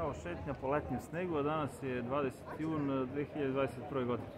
Evo šetnja po letnjem snegu, a danas je 20. jun eh, 2021. godine.